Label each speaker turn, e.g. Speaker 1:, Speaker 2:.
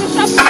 Speaker 1: Eko